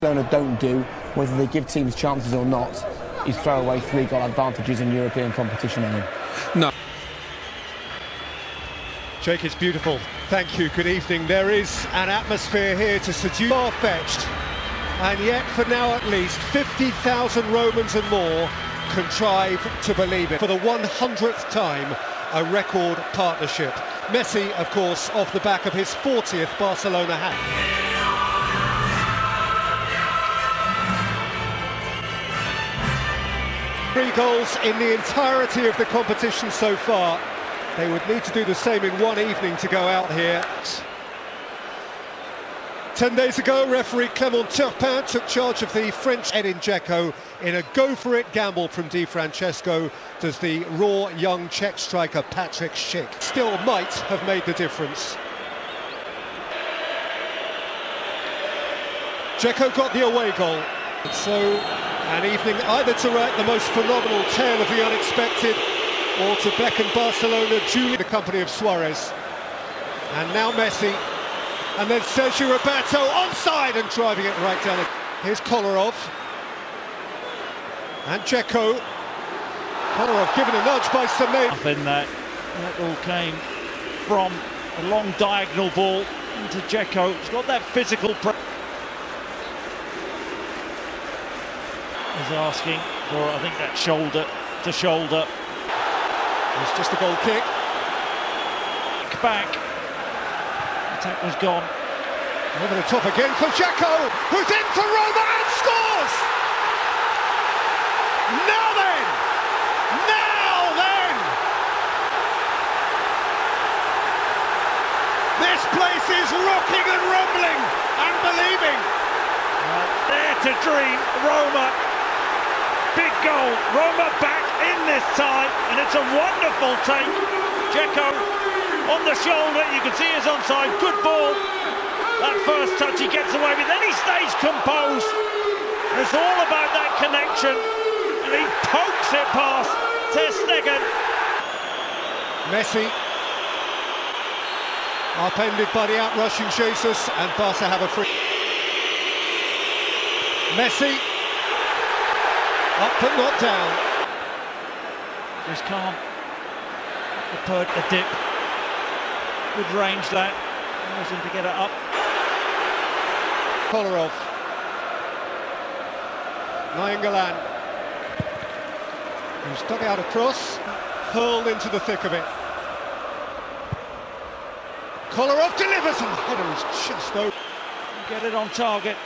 Barcelona don't do, whether they give teams chances or not, is throw away three goal advantages in European competition. Ian. No. Jake, it's beautiful. Thank you. Good evening. There is an atmosphere here to seduce far-fetched. And yet, for now at least, 50,000 Romans and more contrive to believe it. For the 100th time, a record partnership. Messi, of course, off the back of his 40th Barcelona hat. Three goals in the entirety of the competition so far. They would need to do the same in one evening to go out here. Ten days ago, referee Clement Turpin took charge of the French Edin Dzeko in a go-for-it gamble from Di Francesco does the raw young Czech striker Patrick Schick. Still might have made the difference. Dzeko got the away goal. So an evening either to write the most phenomenal tale of the unexpected or to beckon Barcelona duly the company of Suarez. And now Messi. And then Sergi Roberto onside and driving it right down. Here's Kolarov. And Dzeko. Kolarov given a nudge by Semedo. Up that. That all came from a long diagonal ball into Dzeko. He's got that physical is asking for, I think, that shoulder to shoulder. It's just a goal kick. Back. Attack was gone. Over the top again for Dzeko, who's in for Roma and scores! Now then! Now then! This place is rocking and rumbling and believing. Well, there to dream, Roma big goal. Roma back in this time, and it's a wonderful take. Dzeko on the shoulder, you can see he's onside. Good ball. That first touch he gets away with, then he stays composed. It's all about that connection, and he pokes it past Ter Stegen. Messi upended by the outrushing Jesus, and Barca have a free. Messi up but not down. Just. The pert, the dip. Good range that. Allows him to get it up. Kolarov. Nainggolan. Who's dug out a cross, hurled into the thick of it. Kolarov delivers and the header is just over. Get it on target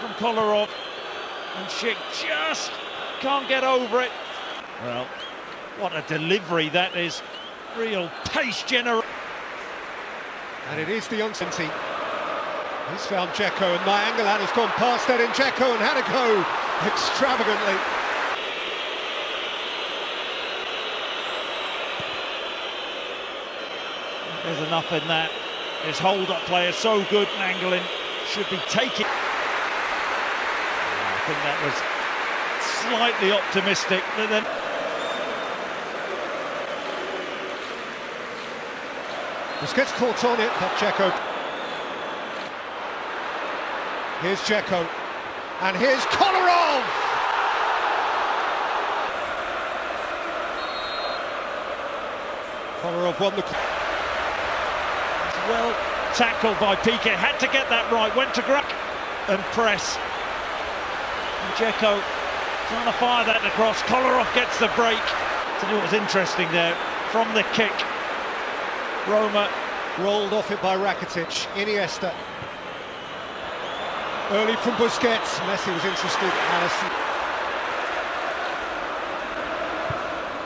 from Kolarov. And Schick just can't get over it. Well, what a delivery that is. Real pace generation. And it is the young Cincy. He's found Dzeko and Nainggolan has gone past that in Dzeko and had to go extravagantly. There's enough in that. His hold-up play is so good, Nainggolan should be taking. I think that was slightly optimistic, but then... gets caught on it, but Dzeko. Here's Dzeko. And here's Kolarov! Kolarov won the... Well tackled by Piqué, had to get that right, went to grab and press. And Dzeko Trying to fire that across. Kolarov gets the break. So what was interesting there from the kick. Roma rolled off it by Rakitic. Iniesta. Early from Busquets. Messi was interested. Alisson.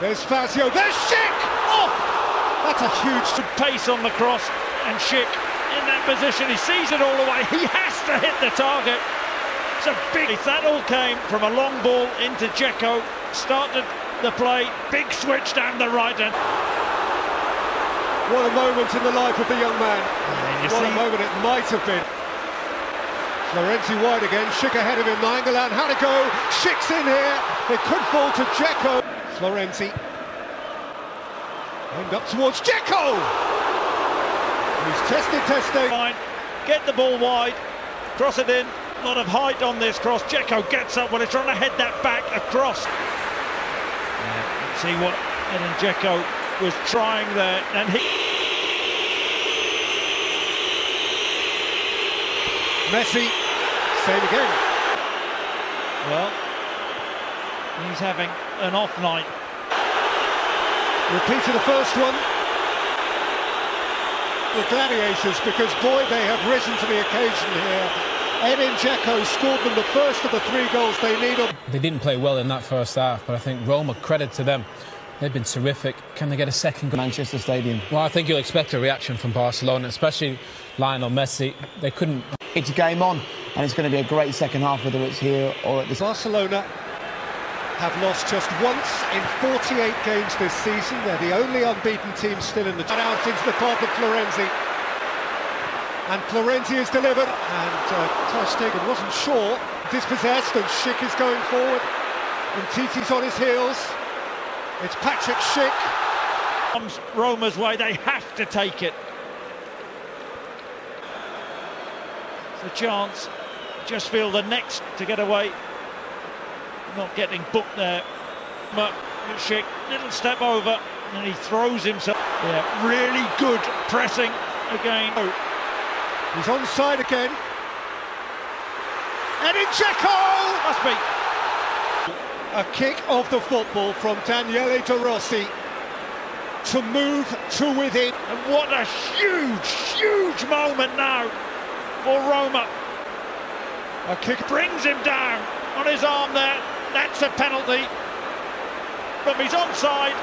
There's Fazio. There's Schick! Oh! That's a huge pace on the cross. And Schick in that position. He sees it all the way. He has to hit the target. It's a big... That all came from a long ball into Dzeko. Started the play. Big switch down the right end. What a moment in the life of the young man. What see... a moment it might have been. Florenzi wide again, Schick ahead of him, Nainggolan had to go, Schick's in here, it could fall to Dzeko. Florenzi, end up towards Dzeko! He's tested, testing. Fine. Get the ball wide, cross it in, A lot of height on this cross. Dzeko gets up when he's trying to head that back across. Yeah, see what Edin Dzeko was trying there, and he. Messi, same again. Well, he's having an off night. Repeat of the first one. The Gladiators, because boy, they have risen to the occasion here. Edin Dzeko scored them the first of the three goals they needed. They didn't play well in that first half, but I think Roma, credit to them. They've been terrific. Can they get a second goal? Manchester Stadium. Well, I think you'll expect a reaction from Barcelona, especially Lionel Messi. They couldn't. It's game on, and it's going to be a great second half, whether it's here or at the. Barcelona have lost just once in 48 games this season. They're the only unbeaten team still in the out into the path of Florenzi. And Florenzi is delivered, and uh, Ter Stegen wasn't sure. Dispossessed, and Schick is going forward. And Titi's on his heels. It's Patrick Schick. Comes Roma's way, they have to take it. It's a chance. Just feel the next to get away. Not getting booked there. But Schick, little step over, and he throws himself. Yeah, really good pressing again. He's onside again. And in Dzeko! Must be. A kick of the football from Daniele De Rossi to move to within. And what a huge, huge moment now for Roma. A kick brings him down on his arm there. That's a penalty. But he's onside.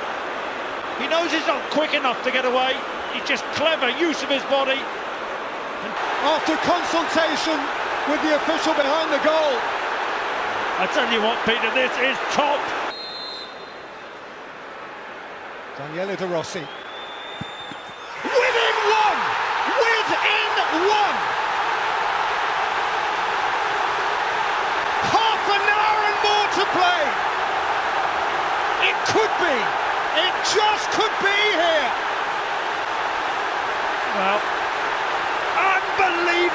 He knows he's not quick enough to get away. He's just clever use of his body. After consultation with the official behind the goal. I tell you what, Peter, this is top. Daniele De Rossi. Within one! Within one! Half an hour and more to play. It could be. It just could be here. Well,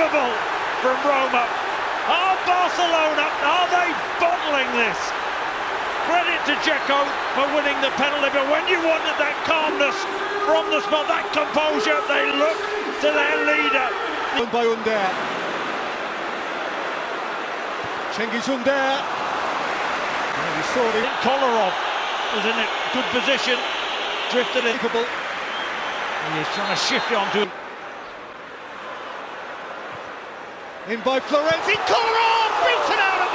unbelievable from Roma. Are Barcelona, are they bottling this? Credit to Dzeko for winning the penalty, but when you wanted that calmness from the spot, that composure, they look to their leader. By Under. Cengiz Under. We saw it. Kolarov was in a good position, drifted in. He is trying to shift it onto In by Florenzi, Kolarov beaten out of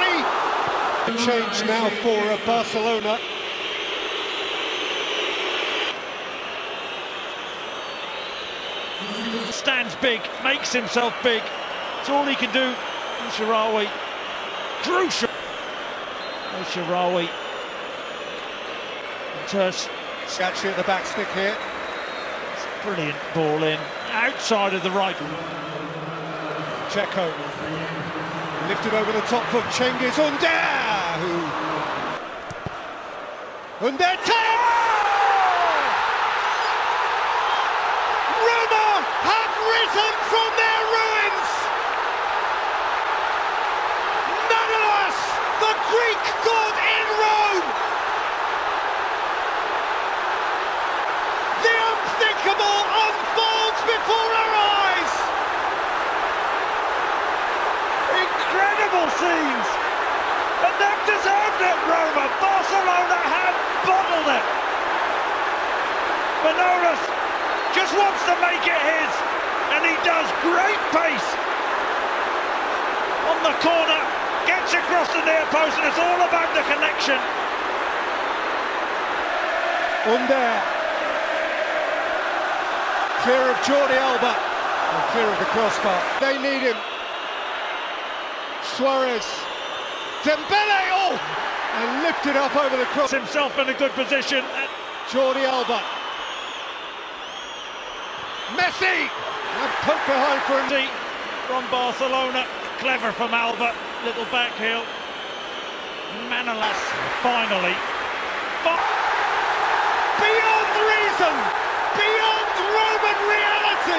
the change now for uh, Barcelona. Stands big, makes himself big. It's all he can do. Shaarawy drew Shaarawy. Ters. Actually at the back stick here. Brilliant ball in. Outside of the right. Dzeko. Lifted over the top of Cengiz Under, who... Under 10! Roma have risen from their ruins! Nonetheless, the Greek god in Rome! The unthinkable unfolds before our Incredible scenes! And they've deserved it, Roma! Barcelona have bottled it! Manolas just wants to make it his, and he does great pace on the corner, gets across the near post, and it's all about the connection. Under. Clear of Jordi Alba. And clear of the crossbar. They need him. Suarez. Dembele. Oh! And lifted up over the cross. Himself in a good position. Jordi Alba. Messi! And put behind for him. From Barcelona. Clever from Alba. Little back heel. Manolas finally. Beyond reason! Beyond Roman reality!